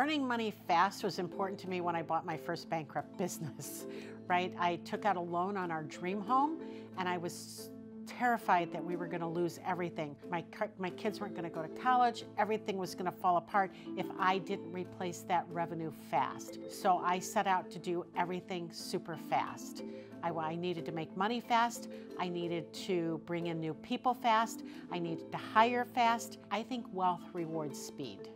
Earning money fast was important to me when I bought my first bankrupt business, right? I took out a loan on our dream home and I was terrified that we were going to lose everything. My, my kids weren't going to go to college. Everything was going to fall apart if I didn't replace that revenue fast. So I set out to do everything super fast. I, I needed to make money fast. I needed to bring in new people fast. I needed to hire fast. I think wealth rewards speed.